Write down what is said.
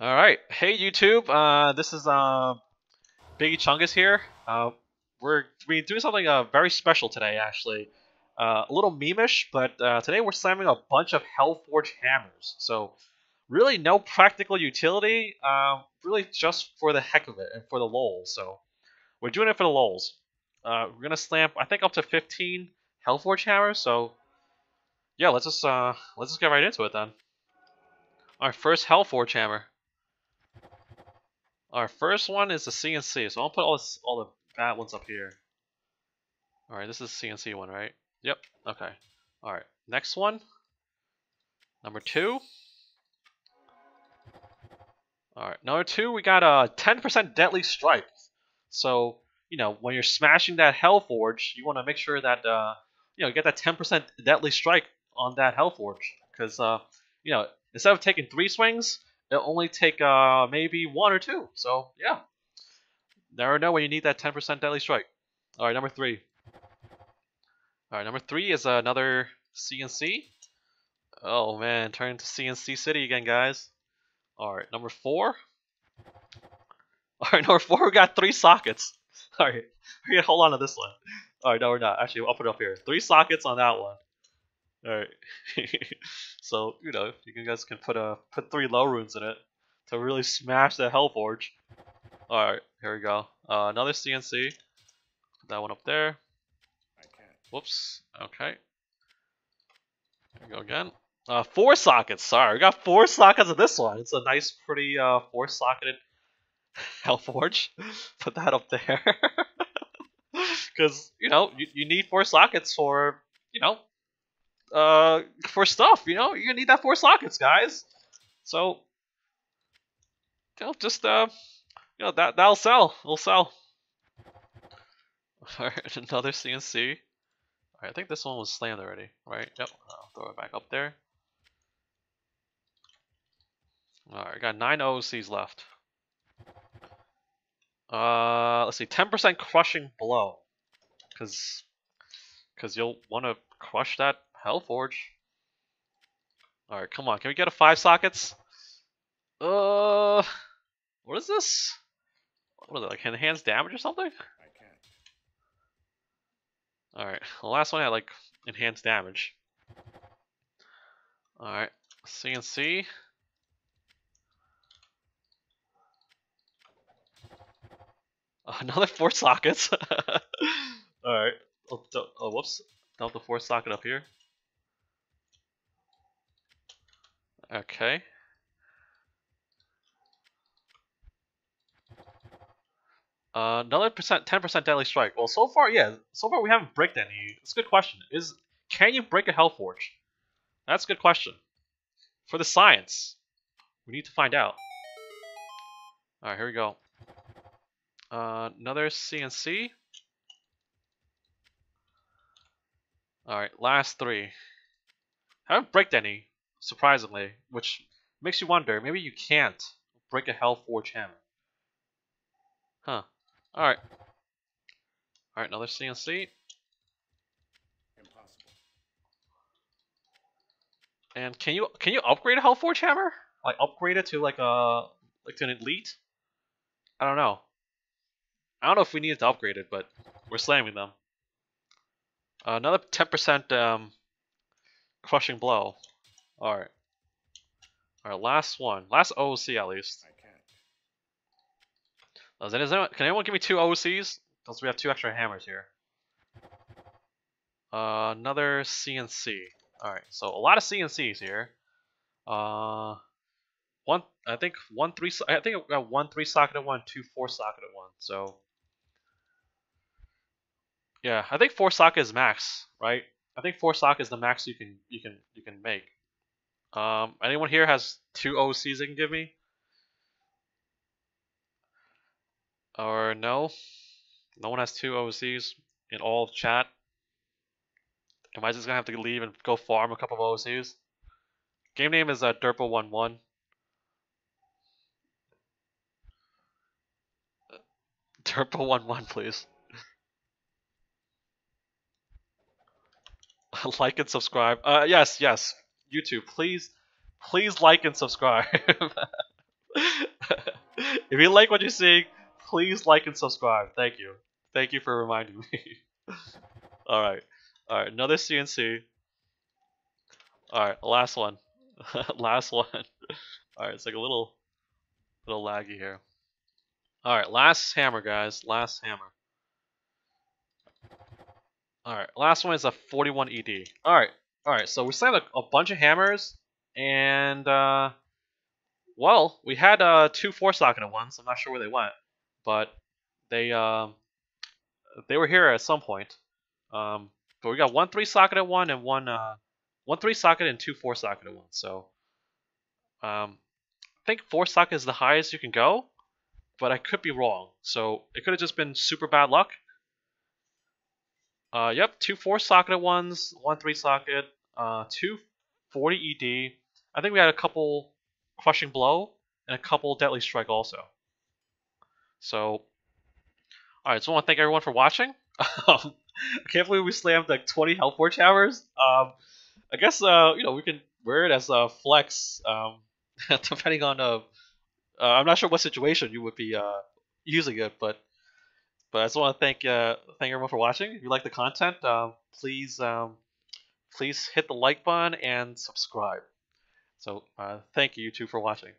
All right, hey YouTube. Uh, this is uh, Biggy Chungus here. Uh, we're we doing something uh, very special today, actually. Uh, a little memeish, but uh, today we're slamming a bunch of Hellforge hammers. So, really, no practical utility. Um, really, just for the heck of it and for the lol. So, we're doing it for the lols. Uh, we're gonna slam, I think, up to 15 Hellforge hammers. So, yeah, let's just uh, let's just get right into it then. Our first Hellforge hammer. Our first one is the CNC, so I'll put all this, all the bad ones up here. All right, this is CNC one, right? Yep. Okay. All right. Next one. Number two. All right. Number two, we got a 10% deadly strike. So you know when you're smashing that Hellforge, you want to make sure that uh, you know get that 10% deadly strike on that Hellforge, because uh, you know instead of taking three swings, it'll only take uh, maybe one or two. So yeah, never know when you need that 10% deadly strike. All right, number three. All right, number three is another CNC. Oh man, turn to CNC City again, guys. All right, number four. All right, number four, we got three sockets. All right, we're gonna hold on to this one. All right, no, we're not. Actually, I'll put it up here. Three sockets on that one. All right. so you know, you guys can put a put three low runes in it to really smash that Hellforge. All right, here we go. Uh, another CNC. Put that one up there. Whoops. Okay. There we go again. Uh, four sockets. Sorry, we got four sockets of this one. It's a nice, pretty uh, four socketed Hellforge. Put that up there. Because, you know, you, you need four sockets for, you know, uh, for stuff, you know? you're gonna need that four sockets, guys. So, you know, just, uh, you know, that, that'll sell. It'll sell. Alright, another CNC. Alright, I think this one was slammed already, right? Yep, I'll throw it back up there. Alright, got nine OCs left. Uh, let's see, 10% crushing blow. Because cause you'll want to crush that Hellforge. Alright, come on. Can we get a 5 sockets? Uh, what is this? What is it, like enhanced damage or something? I can't. Alright, the last one had like enhanced damage. Alright, CNC. Another four sockets. Alright. Oh, oh, whoops. Dump the fourth socket up here. Okay. Uh, another percent, ten percent deadly strike. Well, so far, yeah, so far we haven't bricked any. It's a good question. Is can you break a Hellforge? That's a good question. For the science, we need to find out. All right, here we go. Uh, another CNC. Alright, last three. Haven't breaked any, surprisingly, which makes you wonder, maybe you can't break a Hellforge hammer. Huh. Alright. Alright, another CNC. Impossible. And can you can you upgrade a Hellforge hammer? Like upgrade it to like a like to an elite? I don't know. I don't know if we needed to upgrade it, but we're slamming them. Uh, another 10% um, crushing blow. Alright. Alright, last one. Last OOC at least. I can't. Does anyone, can anyone give me two OOCs? Because we have two extra hammers here. Uh, another CNC. Alright, so a lot of CNCs here. Uh, one, I think one three, I think I got one three socket socketed one, two four socket socketed one. So yeah, I think four socket is max, right? I think four socket is the max you can you can you can make. Um, anyone here has two OCs they can give me? Or no? No one has two OCs in all of chat? Am I just gonna have to leave and go farm a couple of OCs? Game name is uh, Derpa11. Derpa11, please. like and subscribe. Uh, yes, yes. YouTube, please, please like and subscribe. if you like what you see, please like and subscribe. Thank you. Thank you for reminding me. Alright. Alright, another CNC. Alright, last one. last one. Alright, it's like a little little laggy here. Alright, last hammer, guys. Last hammer. Alright, last one is a 41 ED. Alright, alright, so we signed a, a bunch of hammers, and, uh, well, we had uh, two four socketed ones. I'm not sure where they went, but they, uh, they were here at some point. Um, but we got one three socketed one and one, uh, one three socket and two four socketed ones. So, um, I think four socket is the highest you can go, but I could be wrong. So it could have just been super bad luck. Uh, yep, two four socketed ones, one three socket, uh, two 40 ED. I think we had a couple crushing blow and a couple deadly strike also. So, all right. So I want to thank everyone for watching. Um, I can't believe we slammed like 20 Hellforge hammers. Um, I guess uh, you know we can wear it as a flex, um, depending on uh, uh, I'm not sure what situation you would be uh, using it, but but I just want to thank uh, thank everyone for watching. If you like the content, um, please um, please hit the like button and subscribe. So uh, thank you, you for watching.